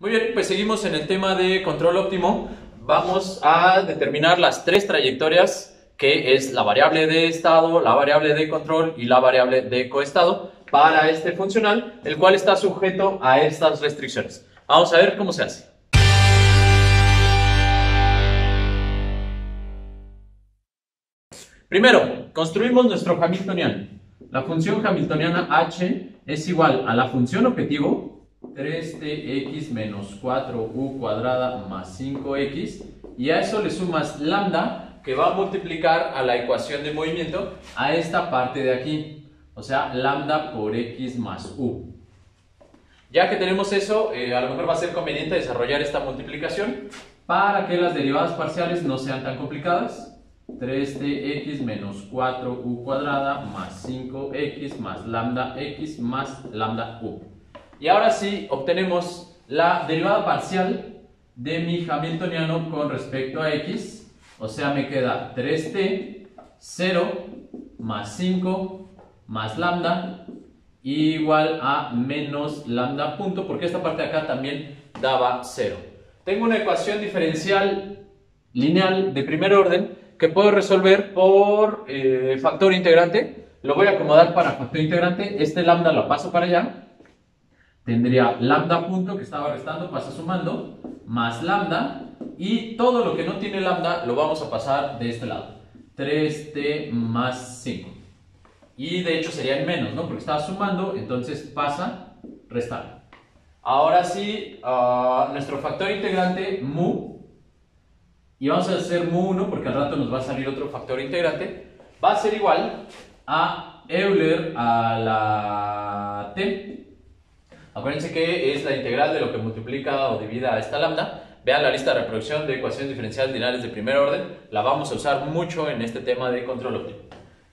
Muy bien, pues seguimos en el tema de control óptimo. Vamos a determinar las tres trayectorias que es la variable de estado, la variable de control y la variable de coestado para este funcional, el cual está sujeto a estas restricciones. Vamos a ver cómo se hace. Primero, construimos nuestro Hamiltoniano. La función hamiltoniana h es igual a la función objetivo 3tx menos 4u cuadrada más 5x y a eso le sumas lambda que va a multiplicar a la ecuación de movimiento a esta parte de aquí, o sea, lambda por x más u. Ya que tenemos eso, eh, a lo mejor va a ser conveniente desarrollar esta multiplicación para que las derivadas parciales no sean tan complicadas. 3tx menos 4u cuadrada más 5x más lambda x más lambda u. Y ahora sí obtenemos la derivada parcial de mi hamiltoniano con respecto a x. O sea, me queda 3t, 0 más 5 más lambda igual a menos lambda punto, porque esta parte de acá también daba 0. Tengo una ecuación diferencial lineal de primer orden que puedo resolver por eh, factor integrante. Lo voy a acomodar para factor integrante. Este lambda lo paso para allá. Tendría lambda punto que estaba restando, pasa sumando, más lambda. Y todo lo que no tiene lambda lo vamos a pasar de este lado. 3t más 5. Y de hecho sería en menos, ¿no? Porque estaba sumando, entonces pasa restando. Ahora sí, uh, nuestro factor integrante mu y vamos a hacer mu1 porque al rato nos va a salir otro factor integrante, va a ser igual a Euler a la t. Acuérdense que es la integral de lo que multiplica o divide a esta lambda. Vean la lista de reproducción de ecuaciones diferenciales lineales de primer orden. La vamos a usar mucho en este tema de control óptimo.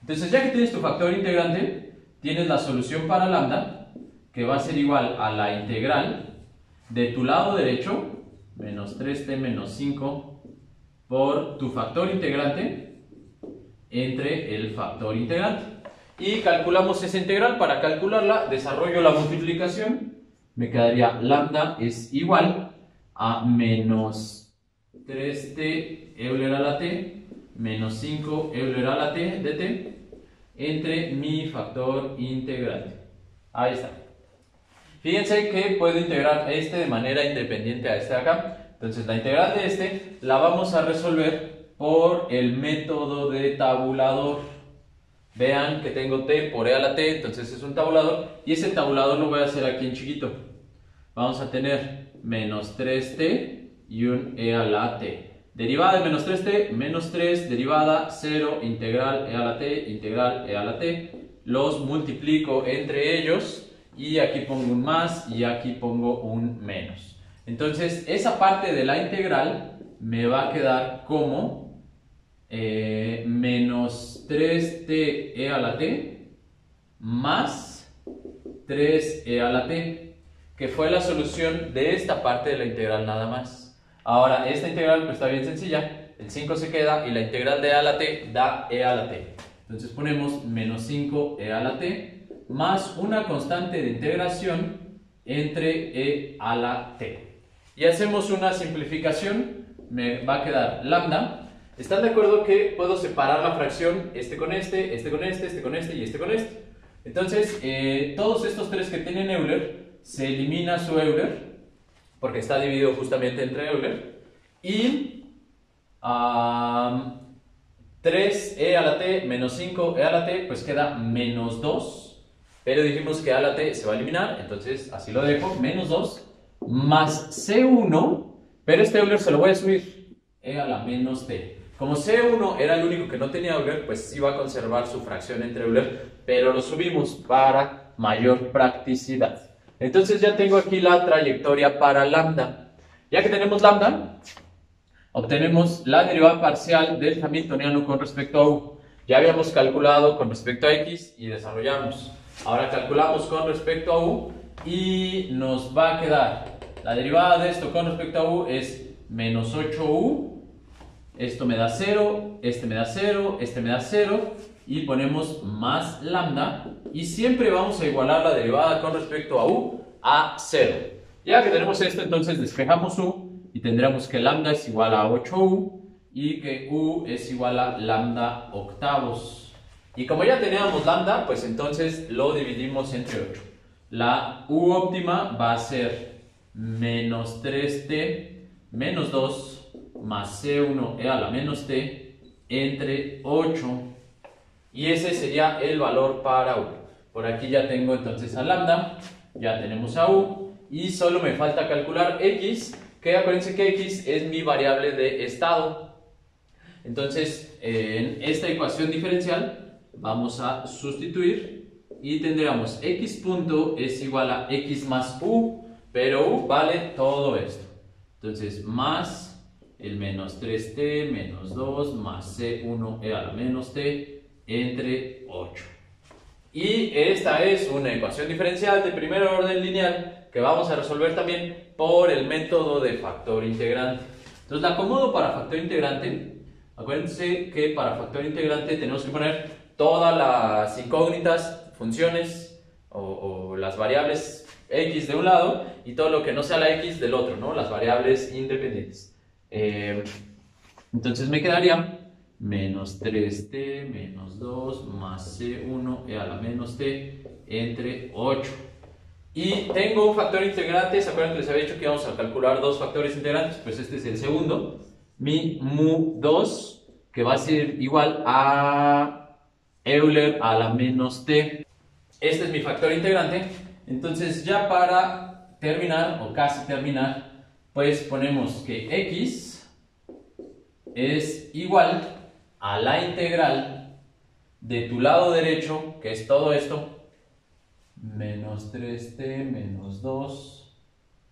Entonces, ya que tienes tu factor integrante, tienes la solución para lambda, que va a ser igual a la integral de tu lado derecho, menos 3t menos 5 por tu factor integrante entre el factor integrante. Y calculamos esa integral. Para calcularla, desarrollo la multiplicación. Me quedaría lambda es igual a menos 3t Euler a la t menos 5 Euler a la t de t entre mi factor integrante. Ahí está. Fíjense que puedo integrar este de manera independiente a este de acá. Entonces la integral de este la vamos a resolver por el método de tabulador. Vean que tengo t por e a la t, entonces es un tabulador. Y ese tabulador lo voy a hacer aquí en chiquito. Vamos a tener menos 3t y un e a la t. Derivada de menos 3t, menos 3, derivada 0, integral e a la t, integral e a la t. Los multiplico entre ellos y aquí pongo un más y aquí pongo un menos. Entonces, esa parte de la integral me va a quedar como eh, menos 3t e a la t más 3e a la t, que fue la solución de esta parte de la integral nada más. Ahora, esta integral pues, está bien sencilla, el 5 se queda y la integral de e a la t da e a la t. Entonces ponemos menos 5e a la t más una constante de integración entre e a la t y hacemos una simplificación, me va a quedar lambda. ¿Están de acuerdo que puedo separar la fracción este con este, este con este, este con este y este con este? Entonces, eh, todos estos tres que tienen Euler, se elimina su Euler, porque está dividido justamente entre Euler, y 3e a la t menos 5e a la t, pues queda menos 2, pero dijimos que a la t se va a eliminar, entonces así lo dejo, menos 2, más C1, pero este Euler se lo voy a subir e a la menos t. Como C1 era el único que no tenía Euler, pues iba a conservar su fracción entre Euler, pero lo subimos para mayor practicidad. Entonces ya tengo aquí la trayectoria para lambda. Ya que tenemos lambda, obtenemos la derivada parcial del hamiltoniano con respecto a u. Ya habíamos calculado con respecto a x y desarrollamos. Ahora calculamos con respecto a u y nos va a quedar la derivada de esto con respecto a u es menos 8u, esto me da 0, este me da 0, este me da 0 y ponemos más lambda y siempre vamos a igualar la derivada con respecto a u a 0. Ya que tenemos esto, entonces despejamos u y tendremos que lambda es igual a 8u y que u es igual a lambda octavos. Y como ya teníamos lambda, pues entonces lo dividimos entre 8. La u óptima va a ser menos 3t menos 2 más c1 e a la menos t entre 8. Y ese sería el valor para u. Por aquí ya tengo entonces a lambda, ya tenemos a u y solo me falta calcular x, que acuérdense que x es mi variable de estado. Entonces, en esta ecuación diferencial vamos a sustituir y tendríamos x punto es igual a x más u, pero u vale todo esto. Entonces, más el menos 3t menos 2 más c1 e a la menos t entre 8. Y esta es una ecuación diferencial de primer orden lineal que vamos a resolver también por el método de factor integrante. Entonces la acomodo para factor integrante. Acuérdense que para factor integrante tenemos que poner todas las incógnitas, funciones o, las variables x de un lado y todo lo que no sea la x del otro, ¿no? las variables independientes. Eh, entonces me quedaría menos 3t menos 2 más c1 e a la menos t entre 8. Y tengo un factor integrante, ¿se acuerdan que les había dicho que íbamos a calcular dos factores integrantes? Pues este es el segundo, mi mu2, que va a ser igual a Euler a la menos t. Este es mi factor integrante. Entonces ya para terminar, o casi terminar, pues ponemos que x es igual a la integral de tu lado derecho, que es todo esto, menos 3t menos 2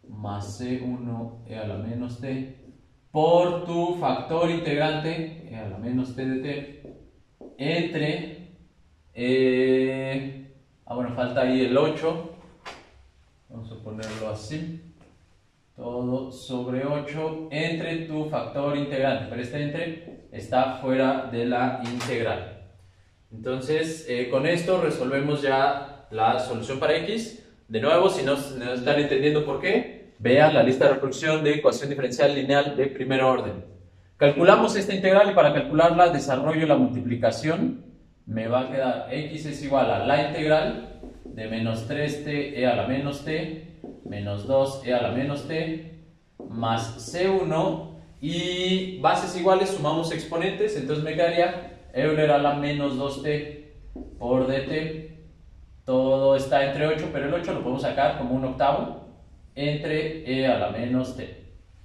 más c1 e a la menos t por tu factor integrante e a la menos t de t entre eh, ah bueno falta ahí el 8 vamos a ponerlo así todo sobre 8 entre tu factor integrante pero este entre está fuera de la integral entonces eh, con esto resolvemos ya la solución para x. De nuevo, si no, están entendiendo por qué, vean la lista de reproducción de ecuación diferencial lineal de primer orden. Calculamos esta integral y para calcularla desarrollo la multiplicación. Me va a quedar x es igual a la integral de menos 3t e a la menos t menos 2 e a la menos t más c1 y bases iguales sumamos exponentes, entonces me quedaría Euler a la menos 2t por dt todo está entre 8, pero el 8 lo podemos sacar como un octavo entre e a la menos t.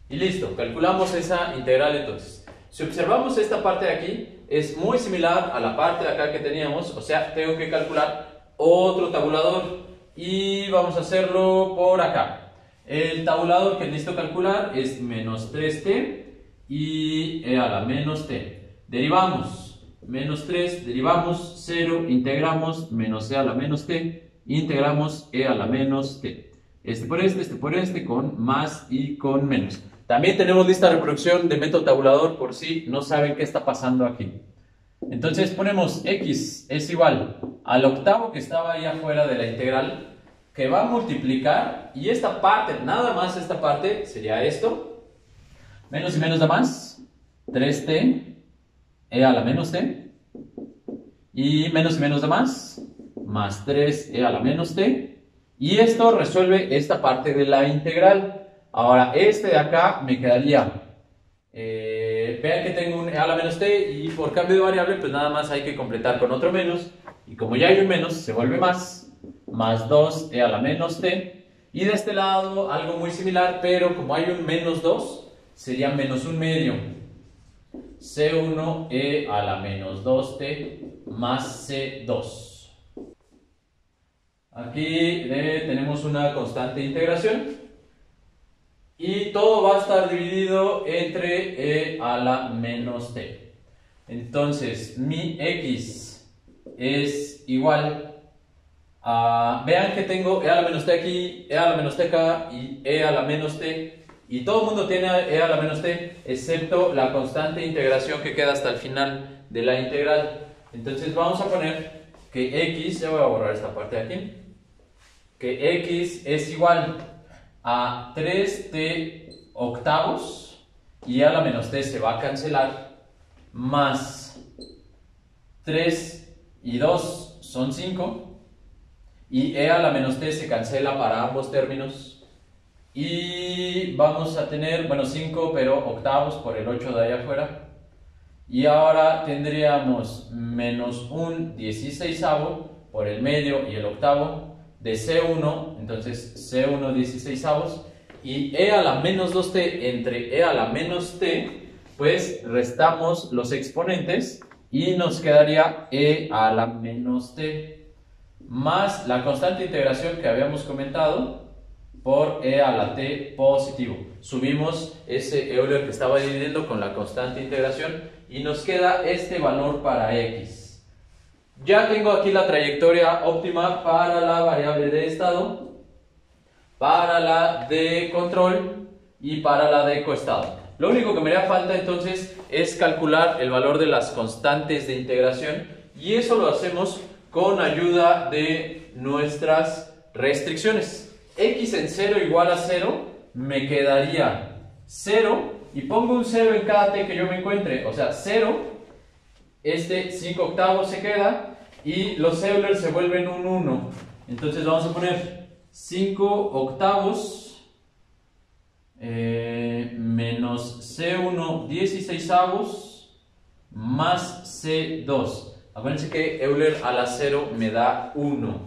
Y listo, calculamos esa integral entonces. Si observamos esta parte de aquí, es muy similar a la parte de acá que teníamos, o sea, tengo que calcular otro tabulador y vamos a hacerlo por acá. El tabulador que necesito calcular es menos 3t y e a la menos t. Derivamos menos 3, derivamos 0, integramos menos e a la menos t, integramos e a la menos t. Este por este, este por este, con más y con menos. También tenemos lista reproducción de método tabulador por si no saben qué está pasando aquí. Entonces ponemos x es igual al octavo que estaba ahí afuera de la integral, que va a multiplicar, y esta parte, nada más esta parte, sería esto, menos y menos da más, 3t e a la menos t, y menos y menos de más, más 3e a la menos t, y esto resuelve esta parte de la integral. Ahora, este de acá me quedaría, eh, vean que tengo un e a la menos t, y por cambio de variable, pues nada más hay que completar con otro menos, y como ya hay un menos, se vuelve más, más 2e a la menos t, y de este lado algo muy similar, pero como hay un menos 2, sería menos un medio. C1e a la menos 2t más C2. Aquí tenemos una constante integración y todo va a estar dividido entre e a la menos t. Entonces, mi x es igual a... Vean que tengo e a la menos t aquí, e a la menos t acá y e a la menos t y todo el mundo tiene e a la menos t, excepto la constante integración que queda hasta el final de la integral. Entonces vamos a poner que x, ya voy a borrar esta parte de aquí, que x es igual a 3t octavos y a la menos t se va a cancelar más 3 y 2 son 5 y e a la menos t se cancela para ambos términos. Y vamos a tener, bueno, 5 pero octavos por el 8 de ahí afuera. Y ahora tendríamos menos un 16 por el medio y el octavo de C1, entonces C1 16 y E a la menos 2t entre E a la menos t, pues restamos los exponentes y nos quedaría E a la menos t más la constante integración que habíamos comentado por E a la t positivo. Subimos ese Euler que estaba dividiendo con la constante integración y nos queda este valor para x. Ya tengo aquí la trayectoria óptima para la variable de estado, para la de control y para la de coestado. Lo único que me haría falta entonces es calcular el valor de las constantes de integración y eso lo hacemos con ayuda de nuestras restricciones. x en 0 igual a 0 me quedaría 0 y pongo un 0 en cada t que yo me encuentre, o sea, 0, este 5 octavos se queda y los Euler se vuelven un 1. Entonces vamos a poner 5 octavos eh, menos C1 16 avos más C2. Acuérdense que Euler a la 0 me da 1.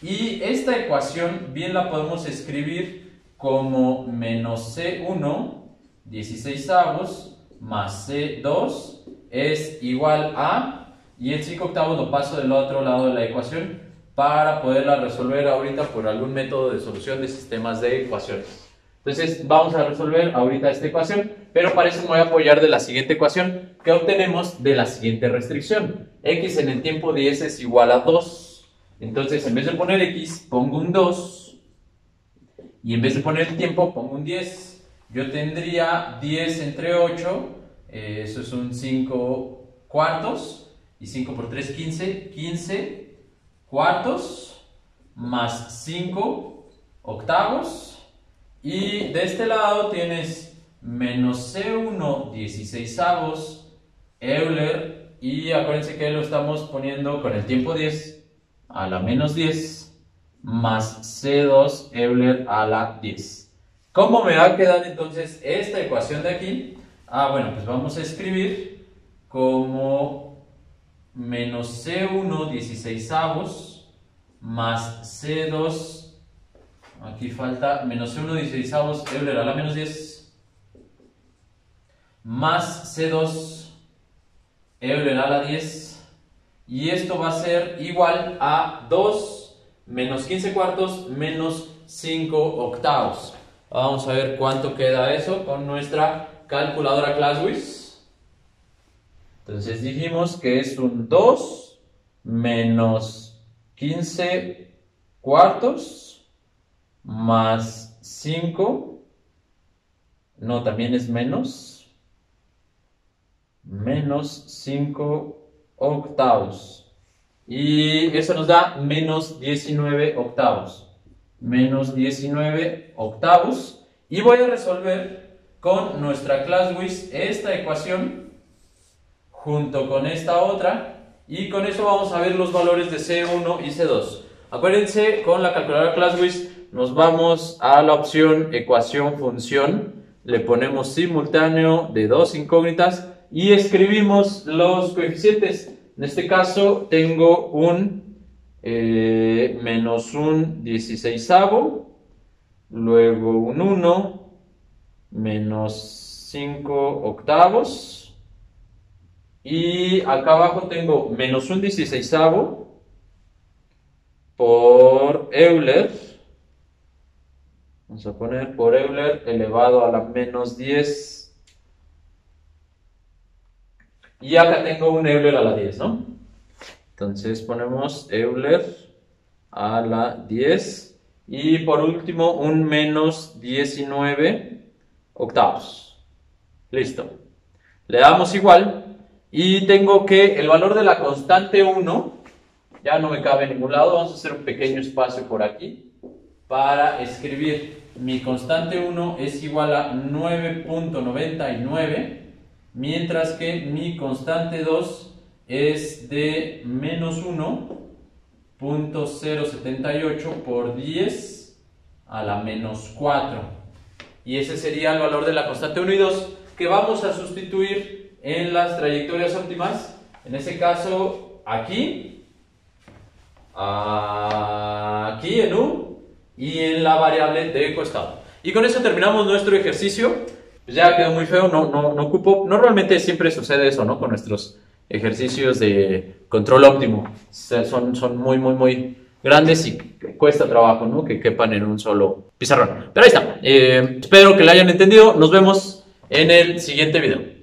Y esta ecuación bien la podemos escribir como menos C1 16 avos más C2 es igual a, y el 5 octavos lo paso del otro lado de la ecuación para poderla resolver ahorita por algún método de solución de sistemas de ecuaciones. Entonces vamos a resolver ahorita esta ecuación, pero para eso me voy a apoyar de la siguiente ecuación que obtenemos de la siguiente restricción. x en el tiempo 10 es igual a 2. Entonces en vez de poner x pongo un 2 y en vez de poner el tiempo pongo un 10 yo tendría 10 entre 8, eh, eso es un 5 cuartos, y 5 por 3, 15, 15 cuartos, más 5 octavos, y de este lado tienes menos C1 16 avos, Euler, y acuérdense que lo estamos poniendo con el tiempo 10 a la menos 10, más C2 Euler a la 10. ¿Cómo me va a quedar entonces esta ecuación de aquí? Ah, bueno, pues vamos a escribir como menos C1 16 avos más C2, aquí falta menos C1 16 avos, Euler a la menos 10, más C2, Euler a la 10, y esto va a ser igual a 2 menos 15 cuartos menos 5 octavos. Vamos a ver cuánto queda eso con nuestra calculadora ClassWiz. Entonces dijimos que es un 2 menos 15 cuartos más 5. No, también es menos. Menos 5 octavos. Y eso nos da menos 19 octavos menos 19 octavos. Y voy a resolver con nuestra class ClassWiz esta ecuación junto con esta otra. Y con eso vamos a ver los valores de C1 y C2. Acuérdense, con la calculadora ClassWiz nos vamos a la opción ecuación función. Le ponemos simultáneo de dos incógnitas y escribimos los coeficientes. En este caso tengo un eh, menos un 16 luego un 1, menos 5 octavos, y acá abajo tengo menos un 16 por Euler, vamos a poner por Euler elevado a la menos 10, y acá tengo un Euler a la 10, ¿no? Entonces ponemos Euler a la 10 y por último un menos 19 octavos. Listo. Le damos igual y tengo que el valor de la constante 1 ya no me cabe en ningún lado. Vamos a hacer un pequeño espacio por aquí para escribir mi constante 1 es igual a 9.99, mientras que mi constante 2 es de menos 1.078 por 10 a la menos 4. Y ese sería el valor de la constante 1 y 2 que vamos a sustituir en las trayectorias óptimas. En ese caso, aquí, aquí en U y en la variable de costado. Y con eso terminamos nuestro ejercicio. Pues ya quedó muy feo, no, no, no ocupo. Normalmente siempre sucede eso, ¿no? Con nuestros ejercicios de control óptimo. Son, son muy, muy, muy grandes y cuesta trabajo, ¿no? Que quepan en un solo pizarrón. Pero ahí está. Eh, espero que lo hayan entendido. Nos vemos en el siguiente video.